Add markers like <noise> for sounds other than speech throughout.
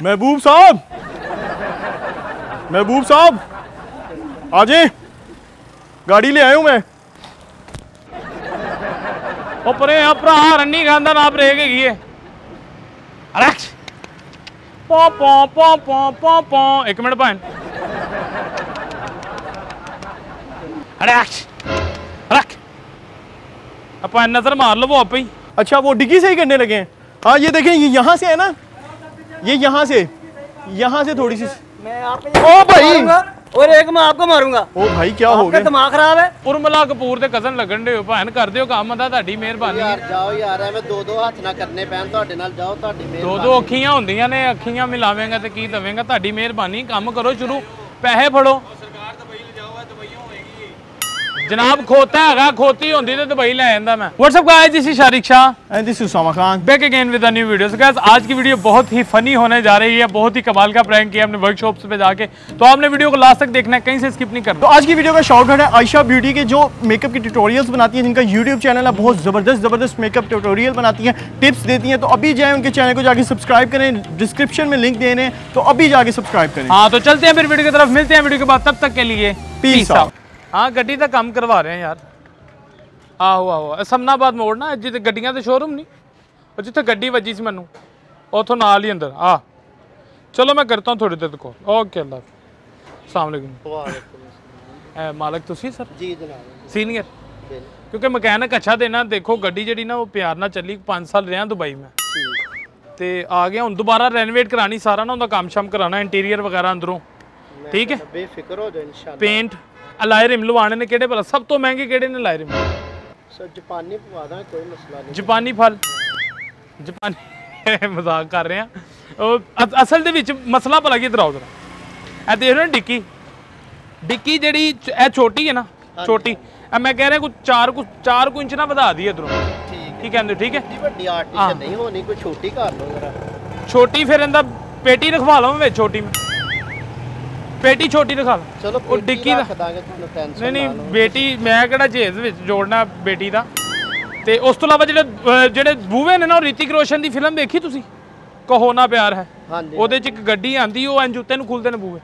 महबूब साहब महबूब साहब आ जाए गाड़ी ले आया हूं मैं ਉਹ ਪਰੇ ਆ ਭਰਾ ਰੰਨੀ ਖਾਂਦਾ ਨਾ ਬ੍ਰੇਕ ਹੈਗੀ ਏ ਅਲੈਕਸ ਪੋ ਪੋ ਪੋ ਪੋ ਪੋ ਪੋ ਇੱਕ ਮਿੰਟ ਭਾਣ ਅਲੈਕਸ ਰੱਖ ਆਪਾਂ ਨਜ਼ਰ ਮਾਰ ਲਵੋ ਆਪੇ ਹੀ अच्छा वो डिग्गी से ही करने लगे हैं हाँ ये देखें ये यहाँ से है ना ये यहाँ से यहाँ से थोड़ी सी मैं आप ओ भाई और एक मैं आपको मारूंगा ओ भाई क्या हो आपका गया दिमाग खराब है ਉਰਮਲਾ ਕਪੂਰ ਦੇ ਕਜ਼ਨ ਲੱਗਣ ਦੇ ਹੋ ਭਾਣ ਕਰਦੇ ਹੋ ਕੰਮ ਦਾ ਤੁਹਾਡੀ ਮਿਹਰਬਾਨੀ ਯਾਰ ਜਾਓ ਯਾਰ ਐਵੇਂ ਦੋ ਦੋ ਹੱਥ ਨਾ ਕਰਨੇ ਪੈਣ ਤੁਹਾਡੇ ਨਾਲ ਜਾਓ ਤੁਹਾਡੀ ਦੋ ਮਿਹਰਬਾਨੀ ਦੋ ਅੱਖੀਆਂ ਹੁੰਦੀਆਂ ਨੇ ਅੱਖੀਆਂ ਮਿਲਾਵੇਂਗਾ ਤੇ ਕੀ ਦਵੇਂਗਾ ਤੁਹਾਡੀ ਮਿਹਰਬਾਨੀ ਕੰਮ ਕਰੋ ਸ਼ੁਰੂ ਪੈਸੇ ਫੜੋ ਜਨਾਬ ਖੋਤਾ ਹੈਗਾ ਖੋਤੀ ਹੁੰਦੀ ਤੇ ਦੁਬਈ ਲੈ ਜਾਂਦਾ ਮੈਂ WhatsApp guys this is Shariq Shah and this Usama Khan back again with a new video so guys आज की वीडियो बहुत ही फनी होने जा रही है बहुत ही कमाल का प्रैंक किया हमने वर्कशॉप्स पे जाके तो आपने वीडियो को लास्ट तक देखना है कहीं से स्किप नहीं तो करना आज की वीडियो का शॉर्टकट है आयशा ब्यूटी के जो मेकअप की ट्यूटोरियल्स बनाती हैं जिनका यूट्यूब चैनल है बहुत ज़बरदस्त ज़बरदस्त मेकअप ट्यूटोरियल बनाती हैं टिप्स देती हैं तो अभी जाएं उनके चैनल को जाके सब्सक्राइब करें डिस्क्रिप्शन में लिंक दे रहे हैं तो अभी जाके सब्सक्राइब करें हाँ तो चलते हैं फिर वीडियो की तरफ मिलते हैं वीडियो के बाद तब तक के लिए Peace Peace हाँ ਗੱਡੀ ਦਾ ਕੰਮ ਕਰਵਾ ਰਹੇ ਆ ਯਾਰ। ਆਹੋ ਆਹੋ ਸਮਨਾਬਾਦ ਮੋੜ ਨਾ ਜਿੱਥੇ ਗੱਡੀਆਂ ਦੇ ਸ਼ੋਰੂਮ ਨਹੀਂ ਉਹ ਜਿੱਥੇ ਗੱਡੀ ਵੱਜੀ ਸੀ ਮੈਨੂੰ ਉਥੋਂ ਨਾਲ ਹੀ ਅੰਦਰ ਆ। ਚਲੋ ਮੈਂ ਕਰਤਾ ਹੂੰ ਥੋੜੀ ਦੇਰ ਕੋਲ ਓਕੇ ਅੱਲਾ ਅਸਲਾਮ ਵਾਲੇਕੁਮ ਇਹ ਮਾਲਕ ਤੁਸੀਂ ਸਰ ਜੀ ਜਨਾਬ। ਸੀਨੀਅਰ ਕਿਉਂਕਿ ਮਕੈਨਿਕ ਅੱਛਾ ਦੇਣਾ ਦੇਖੋ ਗੱਡੀ ਜਿਹੜੀ ਨਾ ਉਹ ਪਿਆਰ ਨਾਲ ਚੱਲੀ 5 ਸਾਲ ਰਿਹਾ ਦੁਬਈ ਮੈਂ। ਤੇ ਆ ਗਿਆ ਹੁਣ ਦੁਬਾਰਾ ਰੈਨੋਵੇਟ ਕਰਾਣੀ ਸਾਰਾ ਨਾ ਉਹਦਾ ਕੰਮ ਸ਼ਮ ਕਰਾਣਾ ਇੰਟੀਰੀਅਰ ਵਗੈਰਾ ਅੰਦਰੋਂ। ਠੀਕ ਹੈ? ਬੇਫਿਕਰ ਹੋ ਜਾਓ ਇਨਸ਼ਾਅੱਲਾ। ਪੇਂਟ ਅਲਾਈ ਰਿਮ ਲਵਾਣੇ ਨੇ ਕਿਹੜੇ ਭਲਾ? ਸਭ ਤੋਂ ਮਹਿੰਗੇ ਕਿਹੜੇ ਨੇ ਅਲਾਈ ਰਿਮ ਸੋ ਜਾਪਾਨੀ ਪਵਾ ਦਾਂ ਕੋਈ ਮਸਲਾ ਨਹੀਂ। ਜਾਪਾਨੀ ਫਲ। ਜਾਪਾਨੀ <laughs> ਮਜ਼ਾਕ ਕਰ ਰਹੇ ਆ। ਉਹ ਅਸਲ ਦੇ ਵਿੱਚ ਮਸਲਾ ਭਲਾ ਕੀ ਆਓ ਜਰਾ। ਇਹ ਦੇਖ ਰਹੇ ਡਿੱਕੀ? ਡਿੱਕੀ ਜਿਹੜੀ ਇਹ ਛੋਟੀ ਹੈ ਨਾ ਛੋਟੀ। ਮੈਂ ਕਹਿ ਰਿਹਾ ਕੁ 4 ਕੁ 4 ਕੁ ਇੰਚ ਨਾ ਵਧਾ ਦੀ ਇਧਰੋਂ। ਠੀਕ ਕੀ ਕਹਿੰਦੇ ਠੀਕ ਹੈ? ਜੀ ਵੱਡੀ ਆਰਟੀਸ਼ਨ ਨਹੀਂ ਹੋਣੀ ਕੋਈ ਛੋਟੀ ਕਰ ਲਓ ਜਰਾ। ਛੋਟੀ ਫਿਰ ਇਹਦਾ ਪੇਟੀ ਰਖਵਾ ਲਵਾਂ ਵਿੱਚ ਛੋਟੀ ਮੈਂ। ਪੇਟੀ ਛੋਟੀ ਰਖਾ ਲਾਂ। ਚਲੋ ਉਹ ਡਿੱਕੀ ਦਾ। ਰੱਖ ਦਾਂਗੇ ਤੁਹਾਨੂੰ ਟੈਨਸ਼ਨ ਨਹੀਂ ਨਹੀਂ ਬੇਟੀ ਮੈਂ ਕਿਹੜਾ ਜੇਜ਼ ਵਿੱਚ ਜੋੜਨਾ ਬੇਟੀ ਦਾ? ਤੇ ਉਸ ਤੋਂ ਇਲਾਵਾ ਜਿਹੜੇ ਜਿਹੜੇ ਬੂਵੇ ਨੇ ਨਾ ਉਹ ਰਿਤਿਕ ਰੋਸ਼ਨ ਦੀ ਫਿਲਮ ਦੇਖੀ ਤੁਸੀਂ? ਕਹੋ ਨਾ ਪਿਆਰ ਹੈ। ਹਾਂਜੀ। ਉਹਦੇ ਚ ਇੱਕ ਗੱਡੀ ਆਂਦੀ ਉਹ ਐਂ ਜੁੱਤੇ ਨੂੰ ਖੁੱਲਦੇ ਨੇ ਬੂਵੇ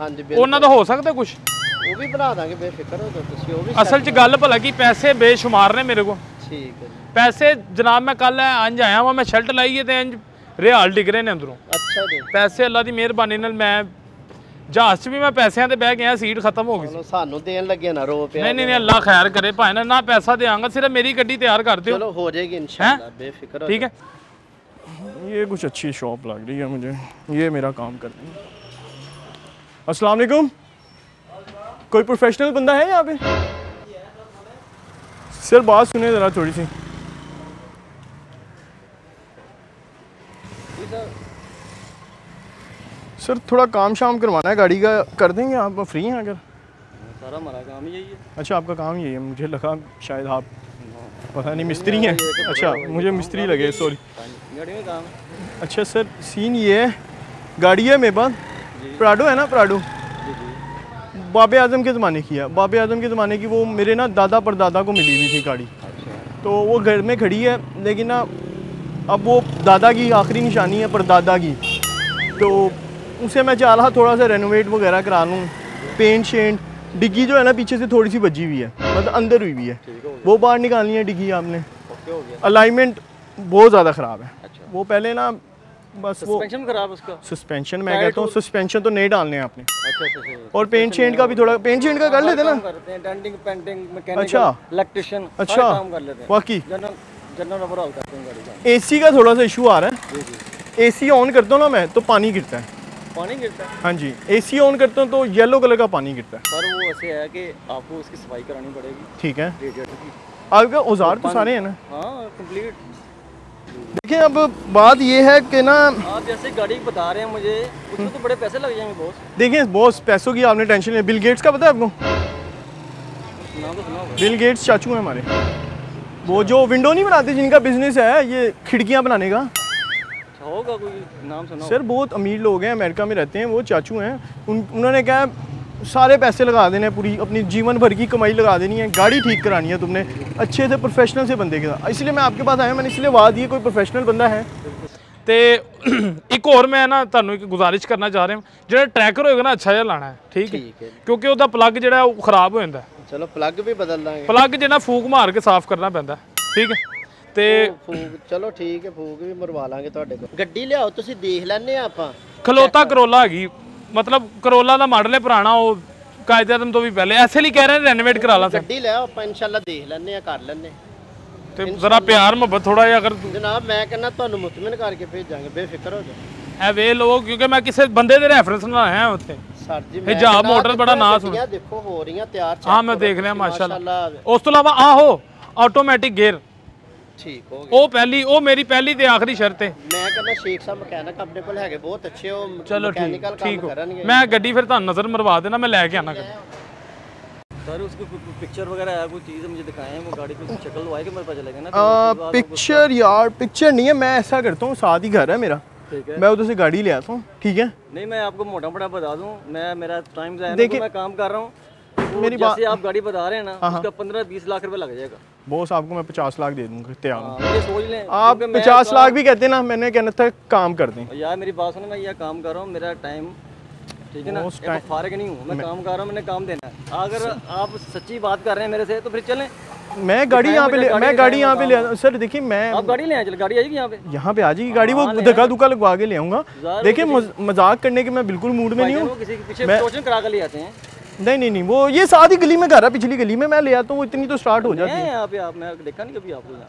ਹਾਂਜੀ ਉਹਨਾਂ ਦਾ ਹੋ ਸਕਦਾ ਕੁਝ ਉਹ ਵੀ ਬਣਾ ਦਾਂਗੇ ਬੇਫਿਕਰ ਹੋ ਜਾਓ ਤੁਸੀਂ ਉਹ ਵੀ ਅਸਲ ਚ ਗੱਲ ਭਲਾ ਕੀ ਪੈਸੇ ਬੇਸ਼ੁਮਾਰ ਨੇ ਮੇਰੇ ਕੋਲ। ਠੀਕ ਹੈ ਪੈਸੇ ਜਨਾਬ ਮੈਂ ਕੱਲ ਅੰਜ ਆਇਆ ਵਾਂ ਮੈਂ ਸ਼ਰਟ ਲਾਈ ਹੈ ਤੇ ਇੰਜ ਰਿਹਾਲ ਡਿੱਗ ਰਹੇ ਨੇ ਅੰਦਰੋਂ। ਅੱਛਾ ਜੀ। ਪੈਸੇ ਅੱਲਾ ਦੀ ਮਿਹਰਬਾਨੀ ਨਾਲ ਮੈਂ ਜਹਾਜ਼ 'ਚ ਵੀ ਮੈਂ ਪੈਸਿਆਂ ਤੇ ਬਹਿ ਗਿਆ ਸੀਟ ਖਤਮ ਹੋ ਗਈ ਸੀ ਚਲੋ ਸਾਨੂੰ ਦੇਣ ਲੱਗੇ ਨਾ ਰੋ ਪਿਆ ਨਹੀਂ ਨਹੀਂ ਨਹੀਂ ਅੱਲਾ ਖੈਰ ਕਰੇ ਭਾਵੇਂ ਨਾ- ਨਾ ਪੈਸਾ ਦੇਵਾਂਗਾ ਸਿਰਫ ਮੇਰੀ ਗੱਡੀ ਤਿਆਰ ਕਰ ਦਿਓ ਚਲੋ ਹੋ ਜਾਏਗੀ ਇਨਸ਼ਾਅੱਲਾ ਬੇਫਿਕਰ ਹੋ ਠੀਕ ਹੈ ये कुछ अच्छी शॉप लग रही है मुझे ये मेरा काम कर रही है अस्सलाम वालेकुम कोई प्रोफेशनल बंदा है यहाँ पे सर बात सुने ज़रा थोड़ी सी सर थोड़ा काम शाम करवाना है गाड़ी का कर देंगे आप? फ्री हैं अगर? सारा हमारा काम यही है। अच्छा आपका काम यही है। मुझे लगा शायद आप पता नहीं मिस्त्री हैं। अच्छा मुझे मिस्त्री लगे सॉरी गाड़ी में काम अच्छा सर सीन ये है गाड़ी है मेरे पास। प्राडो है ना प्राडो? बाबे आज़म के ज़माने की है। बाबे आज़म के ज़माने की वो मेरे ना दादा परदादा को मिली हुई थी गाड़ी। तो वो घर में खड़ी है लेकिन ना अब वो दादा की आखिरी निशानी है परदादा की। तो उसे मैं चाह रहा थोड़ा सा रेनोवेट वगैरह करा लूँ। पेंट शेंट डिग्गी जो है ना पीछे से थोड़ी सी बची हुई है। मतलब अंदर हुई हुई है। वो बाहर निकालनी है डिग्गी आपने। हो अलाइनमेंट बहुत ज़्यादा ख़राब है। वो पहले ना बस वो सस्पेंशन खराब उसका? सस्पेंशन मैं कहता हूँ सस्पेंशन तो नहीं डालने हैं आपने। अच्छा अच्छा अच्छा और पेंट शेंट का भी थोड़ा पेंट शेंट का कर लेते ना? करते हैं डेंटिंग पेंटिंग मैकेनिकल अच्छा। इलेक्ट्रिशियन अच्छा। काम कर लेते हैं। बाकी? जनरल जनरल ओवरऑल करते हैं का। एसी का थोड़ा सा इशू आ रहा है। जी एसी ऑन करता हूँ ना मैं तो पानी गिरता है। पानी गिरता है? हाँ जी एसी ऑन करते हूँ तो येलो कलर का पानी गिरता है। सर वो ऐसे है कि आपको उसकी सफ़ाई करानी पड़ेगी। ठीक है। आपके औज़ार तो सारे हैं ना? हाँ कंप्लीट देखिए अब बात ये है कि ना आप जैसे गाड़ी बता रहे हैं मुझे उसमें तो बड़े पैसे लग जाएँगे बॉस देखिए बहुत पैसों की आपने टेंशन है बिल गेट्स का पता है आपको? नाम तो बिल गेट्स चाचू हैं हमारे। वो जो विंडो नहीं बनाते जिनका बिज़नेस है ये खिड़कियाँ बनाने का। होगा कोई नाम सुना सर बहुत अमीर लोग हैं अमेरिका में रहते हैं वो चाचू हैं उन उन्होंने कहा सारे पैसे लगा देने हैं पूरी अपनी जीवन भर की कमाई लगा देनी है गाड़ी ठीक करानी है तुमने अच्छे से प्रोफेशनल से बंदे के साथ इसलिए मैं आपके पास आया मैंने इसलिए आवाज़ दी कोई प्रोफेशनल बंदा है ਤੇ ਇੱਕ ਹੋਰ ਮੈਂ ਨਾ ਤੁਹਾਨੂੰ ਇੱਕ ਗੁਜ਼ਾਰਿਸ਼ ਕਰਨਾ ਚਾਹ ਰਿਹਾ ਜਿਹੜਾ ਟਰੈਕਰ ਹੋਏਗਾ ਨਾ ਅੱਛਾ ਜਿਹਾ ਲਾਣਾ ਹੈ ਠੀਕ ਹੈ ਠੀਕ ਹੈ ਜੀ। ਕਿਉਂਕਿ ਉਹਦਾ ਪਲੱਗ ਜਿਹੜਾ ਉਹ ਖਰਾਬ ਹੋ ਜਾਂਦਾ ਹੈ। ਚਲੋ ਪਲੱਗ ਵੀ ਬਦਲ ਲਾਂਗੇ ਪਲੱਗ ਜਿਹੜਾ ਫੂਕ ਮਾਰ ਕੇ ਸਾਫ਼ ਕਰਨਾ ਪੈਂਦਾ ਹੈ, ਠੀਕ ਹੈ ਤੇ ਫੂਕ ਚਲੋ ਠੀਕ ਹੈ ਫੂਕ ਵੀ ਮਰਵਾ ਲਾਂਗੇ ਤੁਹਾਡੇ ਕੋਲ। ਗੱਡੀ ਲਿਆਓ ਤੁਸੀਂ ਦੇਖ ਲੈਣੇ ਆ ਆਪਾਂ। ਖਲੋਤਾ ਕਰੋਲਾ ਹੈਗੀ ਮਤਲਬ ਕਰੋਲਾ ਦਾ ਮਾਡਲ ਹੈ ਪੁਰਾਣਾ ਉਹ ਕਾਇਦੇ ਆਦਮ ਤੋਂ ਵੀ ਪਹਿਲੇ। ਐਸੇ ਲਈ ਕਹਿ ਰਹੇ ਨੇ ਰੈਨੋਵੇਟ ਕਰਾ ਲਾਂ ਗੱਡੀ ਲਿਆਓ ਆਪਾਂ ਇਨਸ਼ਾਅੱਲਾ ਦੇਖ ਲੈਣੇ ਆ ਕਰ ਲੈਣੇ ਤੇ ਜ਼ਰਾ ਪਿਆਰ ਮੁਹੱਬਤ ਥੋੜਾ ਜਿਹਾ ਅਗਰ ਜਨਾਬ ਮੈਂ ਕਹਿੰਦਾ ਤੁਹਾਨੂੰ ਮੁਤਮਿਨ ਕਰਕੇ ਭੇਜਾਂਗੇ ਬੇਫਿਕਰ ਹੋ ਜਾਓ। ਇਹ ਵੇ ਲੋ ਕਿਉਂਕਿ ਮੈਂ ਕਿਸੇ ਬੰਦੇ ਦੇ ਰੈਫਰੈਂਸ ਨਾਲ ਆਇਆ ਉੱਥੇ। ਸਰ ਜੀ ਮੈਂ ਹਿਜਾਬ ਮੋਟਰ ਬੜਾ ਨਾਂ ਸੁਣ ਦੇਖੋ ਹੋ ਰਹੀਆਂ ਤਿਆਰ ਹਾਂ ਮੈਂ ਦੇਖ ਤੁਸੀਂ, ਮਾਸ਼ਾਅੱਲਾ। ਉਸ ਤੋਂ ਇਲਾਵਾ ਆਹੋ ਆਟੋਮੈਟਿਕ ਗੇਅਰ ਠੀਕ ਹੋ ਗਿਆ ਉਹ ਪਹਿਲੀ ਉਹ ਮੇਰੀ ਪਹਿਲੀ ਤੇ ਆਖਰੀ ਸ਼ਰਤ ਹੈ ਮੈਂ ਕਹਿੰਦਾ ਸ਼ੇਖ ਸਾਹਿਬ ਮਕੈਨਿਕ ਆਪਣੇ ਕੋਲ ਹੈਗੇ ਬਹੁਤ ਅੱਛੇ ਉਹ ਚਲੋ ਠੀਕ ਮਕੈਨੀਕਲ ਠੀਕ ਕੰਮ ਹੋ ਕਰਨਗੇ ਮੈਂ ਗੱਡੀ ਫਿਰ ਤੁਹਾਨੂੰ ਨਜ਼ਰ ਮਰਵਾ ਦੇਣਾ ਮੈਂ ਲੈ ਕੇ ਆਣਾ सर उसकी कोई पिक्चर वगैरह है कोई चीज़ मुझे दिखाएं वो गाड़ी की शक्ल वो आएगी मेरे पता चलेगा ना फिर उसके बाद पिक्चर यार पिक्चर नहीं है मैं ऐसा करता हूँ साथ ही घर है मेरा ठीक है मैं उधर से गाड़ी ले आता हूँ ठीक है नहीं मैं आपको मोटा मोटा बता दूं मैं मेरा टाइम ज़ाया देखिए- देखिए मैं काम कर रहा हूँ वो मेरी जैसे आप गाड़ी बता रहे हैं ना उसका पंद्रह बीस लाख रुपए लग जाएगा। बॉस आपको मैं पचास लाख दे दूँगा तैयार हूँ हाँ, आप पचास लाख भी कहते हैं ना मैंने कहना था काम कर दें। यार मेरी बात सुनो मैं ये काम कर रहा हूँ मेरा टाइम ठीक है ना? फारग नहीं हूँ मैं काम कर रहा हूँ मैंने काम देना है। अगर आप सच्ची बात कर रहे हैं मेरे से तो फिर चलें। मैं गाड़ी यहाँ पे ले मैं गाड़ी यहाँ पे ले सर देखिए मैं आप गाड़ी ले चल गाड़ी आएगी यहाँ पे। यहाँ पे आ जाएगी गाड़ी वो धक्का धुक्का लगवा के ले आऊँगा। देखिए मज़ाक करने के मैं बिल्कुल मूड में नहीं हूँ। किसी के पीछे मैं- टोचन करा कर ले आते हैं नहीं नहीं नहीं वो ये साथ ही गली में घर है पिछली गली में मैं ले आता हूँ वो इतनी तो स्टार्ट हो जाती हैं है यहाँ पे आप मैं देखा नहीं कभी आपको यहाँ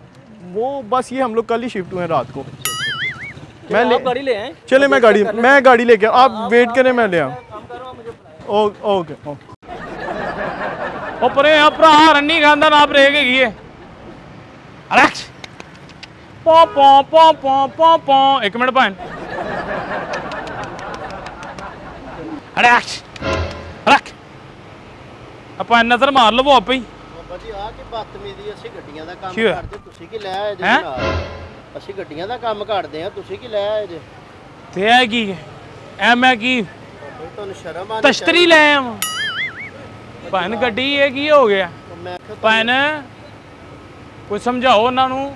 वो बस ये हम लोग कल ही शिफ्ट हुए हैं रात को चलो, मैं ले आप गाड़ी ले आए चले मैं गाड़ी मैं गाड़ी लेके आऊँ। आप वेट करें मैं ले आऊँ काम कर रहा हूँ मुझे ओ- ओके ओके ਉਹ ਪਰੇ ਆ ਭਰਾ ਰੰਨੀ ਖਾਂਦਾ ਨਾ ਬ੍ਰੇਕ ਹੈਗੀ ਏ ਅਲੈਕਸ ਪੋ ਪੋ ਪੋ ਪੋ ਪੋ ਪੋ ਇੱਕ ਮਿੰਟ ਭਾਣ ਅਲੈਕਸ ਰੱਖ ਆਪਾਂ ਨਜ਼ਰ ਮਾਰ ਲਵੋ ਆਪੇ ਹੀ। ਬਾਬਾ ਜੀ ਆ ਕਿ ਬਦਤਮੀਜ਼ੀ ਅਸੀਂ ਗੱਡੀਆਂ ਦਾ ਕੰਮ ਕਰਦੇ ਤੁਸੀਂ ਕੀ ਲੈ ਆਏ ਜੇ ਅਸੀਂ ਗੱਡੀਆਂ ਦਾ ਕੰਮ ਕਰਦੇ ਆ ਤੁਸੀਂ ਕੀ ਲੈ ਆਏ ਜੇ? ਤੇ ਐ ਕੀ ਐ ਮੈਂ ਕੀ ਤੁਹਾਨੂੰ ਸ਼ਰਮ ਆ ਤਸ਼ਤਰੀ ਲੈ ਆਵਾਂ? ਭੈਣ ਗੱਡੀ ਇਹ ਕੀ ਹੋ ਗਿਆ? ਭੈਣ ਕੋਈ ਸਮਝਾਓ ਉਹਨਾਂ ਨੂੰ?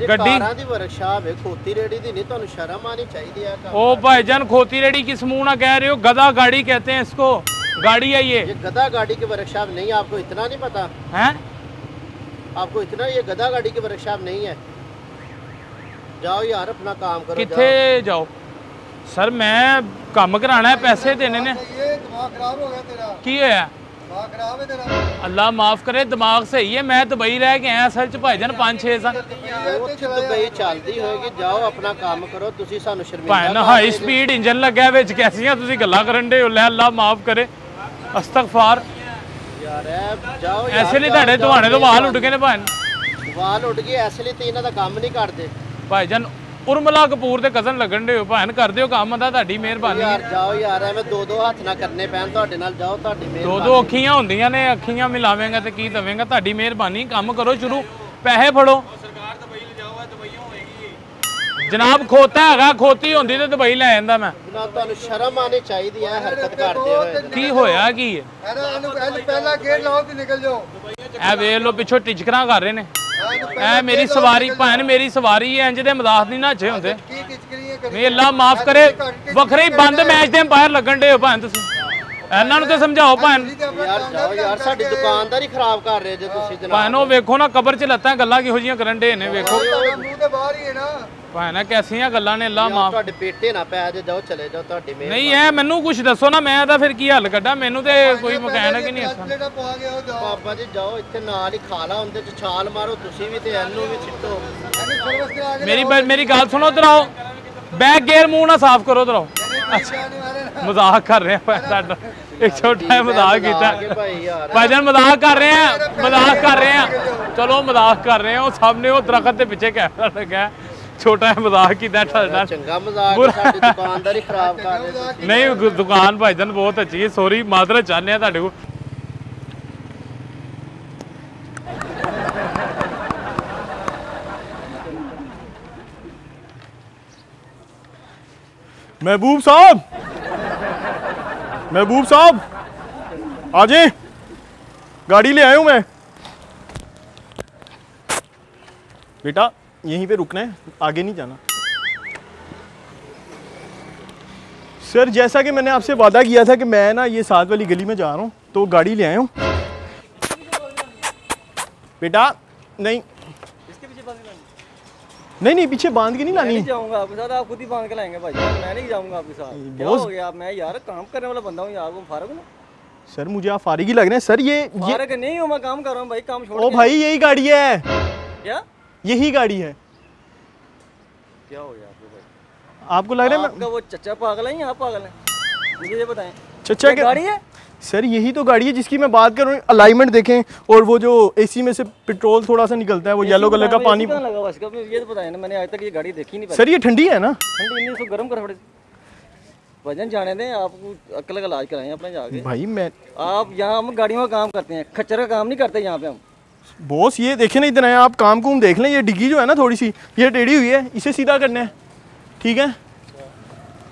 ਗੱਡੀ ਦੀ ਵਰਕਸ਼ਾਪ ਹੈ ਖੋਤੀ ਰੇੜੀ ਦੀ ਨਹੀਂ ਤੁਹਾਨੂੰ ਸ਼ਰਮ ਆਣੀ ਚਾਹੀਦੀ ਆ ਉਹ ਭਾਈ ਜਾਨ ਖੋਤੀ ਰੇੜੀ ਕਿਸ ਮੂੰਹ ਨਾਲ ਕਹਿ ਰਹੇ ਹੋ? ਗਦਾ ਗਾੜੀ ਕਹਤੇ ਹੈ ਇਸਕੋ। गाड़ी है ये ये गधा गाड़ी की वर्कशॉप नहीं आपको इतना नहीं पता हैं आपको इतना ये गधा गाड़ी की वर्कशॉप नहीं है जाओ यार अपना काम करो किथे जाओ सर मैं ਕੰਮ ਕਰਾਣਾ ਹੈ ਪੈਸੇ ਦੇਣੇ ਨੇ ये दिमाग खराब हो गया तेरा ਕੀ ਹੋਇਆ दिमाग खराब है तेरा ਅੱਲਾ ਮਾਫ ਕਰੇ ਦਿਮਾਗ ਸਹੀ ਹੈ ਮੈਂ ਦੁਬਈ ਰਹਿ ਕੇ ਆਇਆ ਅਸਲ ਚ ਭਾਈਜਾਨ 5-6 ਸਾਲ ਜਾਓ ਉੱਥੇ ਦੁਬਈ ਚੱਲਦੀ ਹੋਏਗੀ ਜਾਓ ਆਪਣਾ ਕੰਮ ਕਰੋ ਤੁਸੀਂ ਸਾਨੂੰ ਸ਼ਰਮਿੰਦਾ ਭਾਣ ਕਰ ਹਾਈ ਰਹੇ ਜੇ। ਸਪੀਡ ਇੰਜਨ ਲੱਗਿਆ ਵਿੱਚ ਕੈਸੀਆਂ ਤੁਸੀਂ ਗੱਲਾਂ ਕਰਨ ਦੇ ਹੋ ਲੈ ਅੱਲਾ ਮਾਫ ਕਰੇ ਅਸਤਗਫਾਰ। ਯਾਰ ਇਹ ਜਾਓ ਯਾਰ ਐਸੇ ਲਈ ਤੁਹਾਡੇ ਤੁਹਾਡੇ ਤੋਂ ਵਾਲ ਉੱਡ ਗਏ ਨੇ ਭਾਣ ਵਾਲ ਉੱਡ ਗਏ ਐਸੇ ਲਈ ਤੇ ਇਹਨਾਂ ਦਾ ਕੰਮ ਨਹੀਂ ਕਰਦੇ। ਭਾਈਜਾਨ ਉਰਮਲਾ ਕਪੂਰ ਦੇ ਕਜ਼ਨ ਲੱਗਣ ਦੇ ਹੋ ਭਾਣ ਕਰਦੇ ਹੋ ਕੰਮ ਦਾ ਤੁਹਾਡੀ ਮਿਹਰਬਾਨੀ। ਯਾਰ ਜਾਓ ਯਾਰ ਐਵੇਂ ਦੋ ਦੋ ਹੱਥ ਨਾ ਕਰਨੇ ਪੈਣ ਤੁਹਾਡੇ ਨਾਲ ਜਾਓ ਤੁਹਾਡੀ ਦੋ ਮਿਹਰਬਾਨੀ ਦੋ ਅੱਖੀਆਂ ਹੁੰਦੀਆਂ ਨੇ ਅੱਖੀਆਂ ਮਿਲਾਵੇਂਗਾ ਤੇ ਕੀ ਦਵੇਂਗਾ ਤੁਹਾਡੀ ਮਿਹਰਬਾਨੀ। ਕੰਮ ਕਰੋ ਸ਼ੁਰੂ ਪੈਸੇ ਫੜੋ। ਜਨਾਬ ਖੋਤਾ ਹੈਗਾ ਖੋਤੀ ਹੁੰਦੀ ਤੇ ਦੁਬਈ ਲੈ ਜਾਂਦਾ ਮੈਂ। ਜਨਾਬ ਤੁਹਾਨੂੰ ਸ਼ਰਮ ਆਣੀ ਚਾਹੀਦੀ ਹੈ ਹਰਕਤ ਕਰਦੇ ਹੋਏ। ਕੀ ਹੋਇਆ ਕੀ ਹੈ? ਇਹ ਵੇਖ ਲੋ ਪਿੱਛੋਂ ਟਿਚਕਰਾਂ ਕਰ ਰਹੇ ਨੇ। ਐ ਮੇਰੀ ਸਵਾਰੀ ਭੈਣ ਮੇਰੀ ਸਵਾਰੀ ਐ ਇੰਜ ਮਜ਼ਾਕ ਨਹੀਂ ਨਾਚੇ ਹੁੰਦੇ। ਕੀ ਅੱਲਾ ਮਾਫ ਕਰੇ ਵੱਖਰੇ ਬੰਦ ਮੈਚ ਦੇ ਅੰਪਾਇਰ ਲੱਗਣ ਦੇ ਭੈਣ ਤੁਸੀਂ। ਇਹਨਾਂ ਨੂੰ ਤੇ ਸਮਝਾਓ ਭੈਣ। ਯਾਰ ਜਾਓ ਯਾਰ ਸਾਡੀ ਦੁਕਾਨਦਾਰੀ ਹੀ। ਖਰਾਬ ਕਰ ਰਹੇ ਜੇ ਤੁਸੀਂ ਜਨਾਬ। ਭੈਣੋ ਵੇਖੋ ਨਾ ਕਬਰ 'ਚ ਲੱਤਾਂ ਗੱਲਾਂ ਕਿਹੋ ਜੀਆਂ ਕਰਨ ਦੇ ਨੇ ਵੇਖੋ। ਮੂੰਹ ਤੇ ਬਾਹਰ ਹੀ ਹੈ ਨਾ। ਭੈਣਾ ਕੈਸੀਆਂ ਗੱਲਾਂ ਨੇ ਅੱਲਾ ਮਾਫ ਤੁਹਾਡੇ ਪੇਟੇ ਨਾ ਪੈ ਜੇ ਜਾਓ ਚਲੇ ਜਾਓ ਤੁਹਾਡੇ ਮੇਰੇ ਨਹੀਂ ਐ ਮੈਨੂੰ ਕੁਝ ਦੱਸੋ ਨਾ ਮੈਂ ਤਾਂ ਫਿਰ ਕੀ ਹੱਲ ਕੱਢਾਂ ਮੈਨੂੰ ਤੇ ਕੋਈ ਮਕੈਨਿਕ ਨਹੀਂ ਅੱਛਾ ਜਿਹੜਾ ਪਵਾ ਗਿਆ ਉਹ ਜਾਓ ਬਾਬਾ ਜੀ ਜਾਓ ਇੱਥੇ ਨਾਲ ਹੀ ਖਾ ਲਾ ਉਹਦੇ ਚ ਛਾਲ ਮਾਰੋ ਤੁਸੀਂ ਵੀ ਤੇ ਐਨੂੰ ਵੀ ਸਿੱਟੋ ਮੇਰੀ ਮੇਰੀ ਗੱਲ ਸੁਣੋ ਉਧਰ ਆਓ ਬੈਕ ਗੇਅਰ ਮੂੰਹ ਨਾ ਸਾਫ਼ ਕਰੋ ਉਧਰ ਆਓ ਮਜ਼ਾਕ ਕਰ ਰਹੇ ਆ ਸਾਡਾ ਇੱਕ ਛੋਟਾ ਮਜ਼ਾਕ ਕੀਤਾ ਭਾਈਜਾਨ ਮਜ਼ਾਕ ਕਰ ਰਹੇ ਆ ਮਜ਼ਾਕ ਕਰ ਰਹੇ ਆ ਚਲੋ ਮਜ਼ਾਕ ਕਰ ਰਹੇ ਆ ਉਹ ਸਾਹਮਣੇ ਉਹ ਦਰਖਤ ਦੇ ਪਿੱਛੇ ਕੈਮਰਾ ਲੱਗਾ ਛੋਟਾ ਜਿਹਾ ਮਜ਼ਾਕ ਕੀਤਾ ਤੁਹਾਡਾ ਚੰਗਾ ਮਜ਼ਾਕ ਹੈ, ਸਾਡੀ ਦੁਕਾਨਦਾਰੀ ਖਰਾਬ ਕਰ ਰਹੇ ਤੁਸੀਂ ਨਹੀਂ ਗੁ- ਦੁਕਾਨ ਭਾਈਜਾਨ ਬਹੁਤ ਅੱਛੀ ਹੈ ਸੌਰੀ ਮਾਦਰਤ ਚਾਹੁੰਦੇ ਆ ਤੁਹਾਡੇ ਕੋਲ महबूब साहब महबूब साहब आ जाए गाड़ी ले आया हूँ मैं बेटा यहीं पे रुकना है आगे नहीं जाना। सर जैसा कि मैंने आपसे वादा किया था कि मैं ना ये साथ वाली गली में जा रहा हूँ तो गाड़ी ले आया हूँ। बेटा नहीं। नहीं नहीं पीछे बाँध के नहीं लानी। नहीं जाऊँगा बाँध के नहीं जाऊँगा सर मुझे आप फारिग ही लग रहे हैं। सर ये ये... नहीं हूँ मैं काम कर रहा हूँ भाई काम छोड़ ओ भाई यही गाड़ी है। क्या? यही गाड़ी है। क्या हो गया आपको भाई? आपको लग रहा है आपका वो चचा पागल है या आप पागल हैं? मुझे ये बताएँ। चचा ये के गाड़ी है? सर यही तो गाड़ी है जिसकी मैं बात कर रहा हूँ अलाइनमेंट देखें और वो जो एसी में से पेट्रोल थोड़ा सा निकलता है वो येलो कलर का पानी लगा हुआ इसका ये तो बताया ना मैंने आज तक ये गाड़ी देखी नहीं सर ये ठंडी है ना? ठंडी इन्नी इसको गर्म कर थोड़ी वज़न जाने दें आपको अक्ल का इलाज कराएँ अपने जाके। भाई मैं आप यहाँ हम गाड़ियों का काम करते हैं खच्चर का काम नहीं करते यहाँ पे हम। बॉस ये देखे ना इतना है आप काम कुम देख लें ये डिग्गी जो है ना थोड़ी सी ये टेढ़ी हुई है इसे सीधा करना है ठीक है?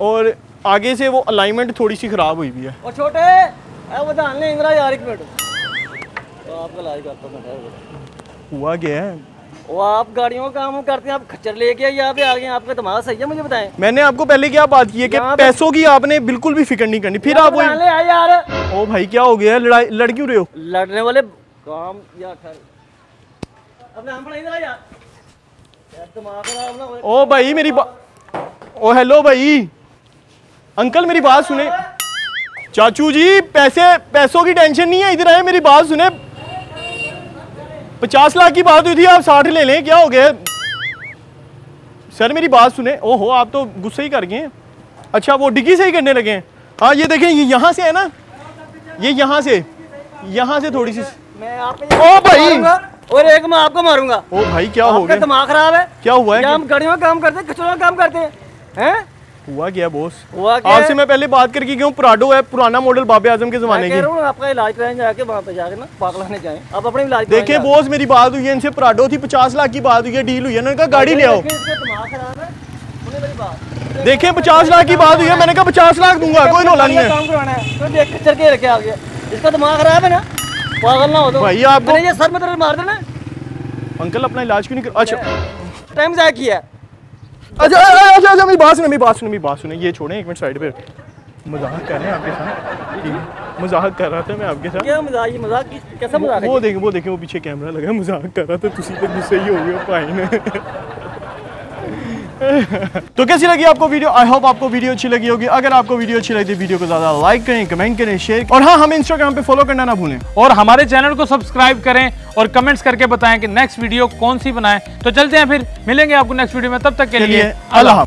और आगे से वो अलाइनमेंट थोड़ी सी ख़राब हुई हुई है। और छोटे बधान ले इंदिरा यार एक मिनट। तो आपका इलाज करता हूँ हुआ क्या है? वो आप गाड़ियों का काम करते हैं आप खच्चर लेके यहाँ पे आ गए आपका दिमाग सही है मुझे बताएँ? मैंने आपको पहले क्या बात की है कि पैसों की आपने बिल्कुल भी फ़िक्र नहीं करनी फिर आप वही यार। ओ भाई क्या हो गया? लड़ाई लड़ क्यों रहे हो? लड़ने वाले काम या ठहर ओ भाई मेरी बा... ओ हेलो भाई। अंकल मेरी बात सुने। चाचू जी पैसे पैसों की टेंशन नहीं है इधर आए मेरी बात सुने। पचास लाख की बात हुई थी आप साठ ले लें क्या हो गया? सर मेरी बात सुने। ओहो आप तो गुस्से ही कर गए अच्छा वो डिग्गी से ही करने लगे हैं। हाँ ये देखें ये यहाँ से है ना? ये यहाँ से। यहाँ से थोड़ी सी ओ भाई! और एक मैं आपको मारूँगा। ओ भाई क्या हो गया? दिमाग खराब है? क्या हुआ है या हम गाड़ियों का काम करते हैं का काम करते हैं हैं? हुआ क्या बॉस हुआ क्या? आपसे मैं पहले बात करके गया हूँ प्राडो है पुराना मॉडल बाबे आज़म के जमाने की। आपका इलाज कराएँ जाके वहाँ पे जाके ना पागलाने जाएँ। आप अपने इलाज देखें कराएँ बॉस मेरी बात हुई है इनसे प्राडो थी पचास लाख की बात हुई है डील हुई है उन्होंने कहा गाड़ी ले आओ। देखें, इसका दिमाग खराब है सुनिए मेरी बात। देखें पचास लाख की बात हुई है मैंने कहा पचास लाख दूँगा कोई रोला नहीं है। तो इसका दिमाग खराब है ना? पागल ना हो तो। भाई, आपको- मैंने ये सर में दर्द मार देना। अंकल अपना इलाज क्यों नहीं कर अच्छा। टाइम जाया किया अच्छा अच्छा अच्छा अच्छा मेरी बात सुने मेरी बात सुने मेरी बात सुने। ये छोड़ें एक मिनट साइड पे। मज़ाक कर रहे हैं आपके साथ। मज़ाक कर रहा था मैं आपके साथ। क्या मज़ाक ये मज़ाक कैसा मज़ाक वो देखें वो देखें वो पीछे कैमरा लगा है, मज़ाक कर रहा था। तुसी तो गुस्से ही हो गए फाइन <laughs> तो कैसी लगी आपको वीडियो? आई होप आपको वीडियो अच्छी लगी होगी। अगर आपको वीडियो अच्छी लगी तो वीडियो को ज़्यादा लाइक करें कमेंट करें शेयर और हाँ हमें इंस्टाग्राम पे फॉलो करना ना भूलें। और हमारे चैनल को सब्सक्राइब करें और कमेंट्स करके बताएँ कि नेक्स्ट वीडियो कौन सी बनाएँ। तो चलते हैं फिर। मिलेंगे आपको नेक्स्ट वीडियो में। तब तक के लिए अल्लाह।